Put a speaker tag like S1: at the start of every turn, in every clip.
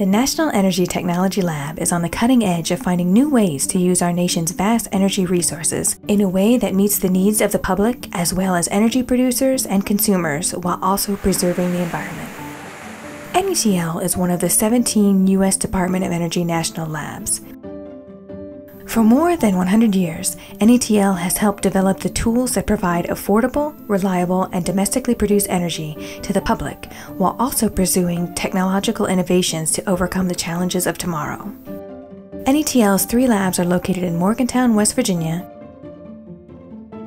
S1: The National Energy Technology Lab is on the cutting edge of finding new ways to use our nation's vast energy resources in a way that meets the needs of the public as well as energy producers and consumers while also preserving the environment. NETL is one of the 17 U.S. Department of Energy national labs. For more than 100 years, NETL has helped develop the tools that provide affordable, reliable, and domestically produced energy to the public while also pursuing technological innovations to overcome the challenges of tomorrow. NETL's three labs are located in Morgantown, West Virginia,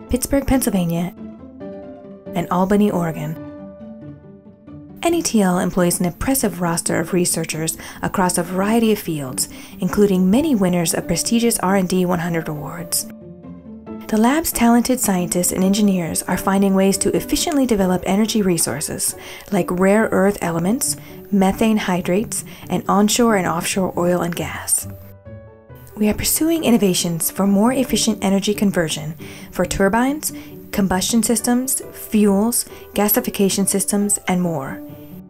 S1: Pittsburgh, Pennsylvania, and Albany, Oregon. NETL employs an impressive roster of researchers across a variety of fields, including many winners of prestigious R&D 100 awards. The lab's talented scientists and engineers are finding ways to efficiently develop energy resources like rare earth elements, methane hydrates, and onshore and offshore oil and gas. We are pursuing innovations for more efficient energy conversion for turbines, combustion systems, fuels, gasification systems, and more.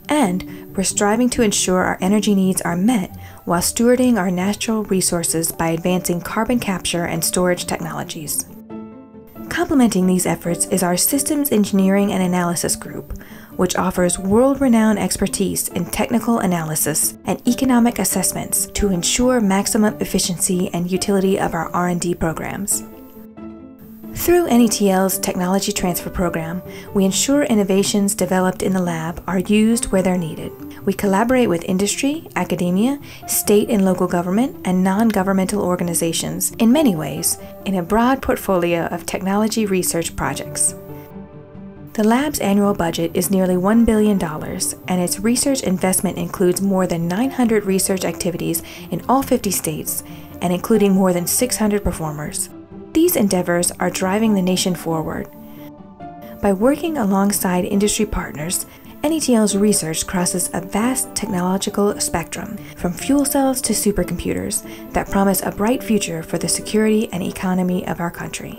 S1: And we're striving to ensure our energy needs are met while stewarding our natural resources by advancing carbon capture and storage technologies. Complementing these efforts is our Systems Engineering and Analysis Group, which offers world-renowned expertise in technical analysis and economic assessments to ensure maximum efficiency and utility of our R&D programs. Through NETL's Technology Transfer Program, we ensure innovations developed in the lab are used where they're needed. We collaborate with industry, academia, state and local government, and non governmental organizations in many ways in a broad portfolio of technology research projects. The lab's annual budget is nearly $1 billion, and its research investment includes more than 900 research activities in all 50 states and including more than 600 performers. These endeavors are driving the nation forward. By working alongside industry partners, NETL's research crosses a vast technological spectrum, from fuel cells to supercomputers, that promise a bright future for the security and economy of our country.